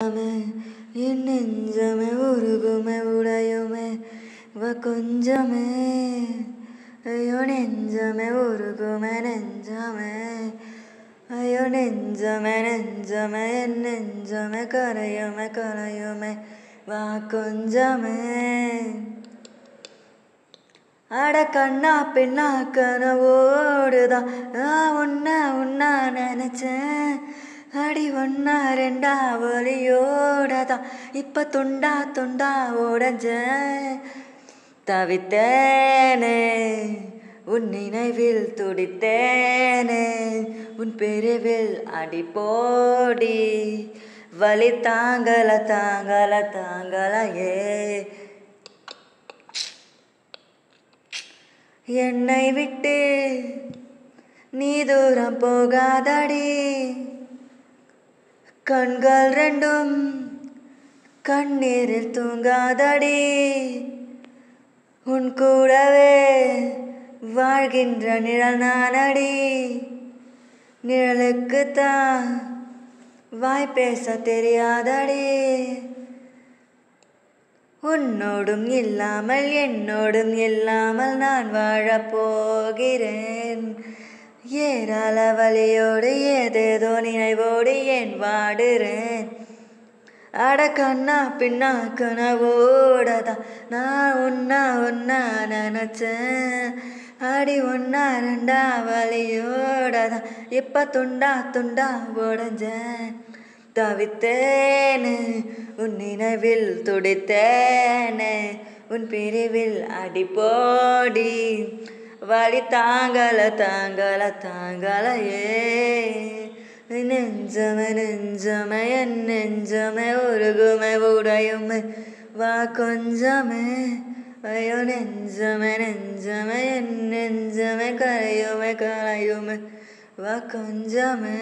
என் நெஞ்சமே உருகுமே உடையுமே வா கொஞ்சமே. ஐயோ நெஞ்சமே உருகுமே நெஞ்சமே. ஐயோ நெஞ்சமே நெஞ்சமே என் நெஞ்சமே கரையுமே கரையுமே வா கொஞ்சமே. அட கண்ணா பின்னா கனவோடுதான். நான் உன்ன உன்னா நினைச்சேன். ஒன்னா ரெண்டா வலியோடதான் இப்ப துண்டா துண்டா உடஞ்சேன் தவித்தேனே. உன் நினைவில் துடித்தேனே. உன் பிரிவில் அடி போடி. வலி தாங்கல தாங்கல தாங்கலையே. என்னை விட்டு நீ தூரம் போகாதடி. கண்கள் ரெண்டும் கண்ணீரில் தூங்காதடி. உன் கூடவே வாழ்கின்ற நிழல் நானடி. நிழலுக்குத்தான் வாய் பேச தெரியாதடி. உன்னோடும் இல்லாமல் என்னோடும் இல்லாமல் நான் வாழப் போகிறேன் ஏன் வழியோடு ஏதேதோ நினைவோடு ஏன் வாடுறேன்? அட கண்ணா பின்னா கனவோடதான் நான் ஒன்னா ஒன்னா நினச்சேன். அடி ஒன்னா ரெண்டா வழியோடதான் இப்ப துண்டா துண்டா உடஞ்சேன். தவித்தேனே உன் நினைவில் துடித்தேனே உன் பிரிவில் அடிப்போடி வழி தாங்கல தாங்கல தாங்கலையே. நெஞ்சமே நெஞ்சமே என் நெஞ்சமே உருகுமே உடையுமே. வா கொஞ்சமே ஐயோ நெஞ்சமே நெஞ்சமே என் நெஞ்சமே கரையுமே கரையுமே வா கொஞ்சமே.